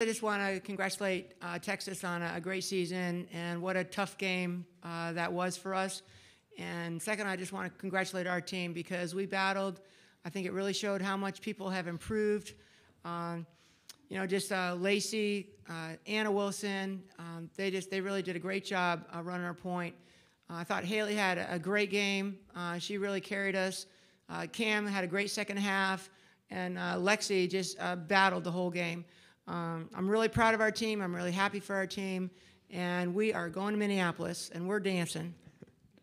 I just want to congratulate uh, Texas on a, great season and what a tough game uh, that was for us. And second, I just want to congratulate our team because we battled. I think it really showed how much people have improved. Um, you know, just uh, Lacie, uh, Anna Wilson, um, they just they really did a great job uh, running our point. Uh, I thought Haley had a, a great game. she really carried us. Cam had a great second half, and Lexie just battled the whole game. Um, I'm really proud of our team. I'm really happy for our team. And we are going to Minneapolis and we're dancing.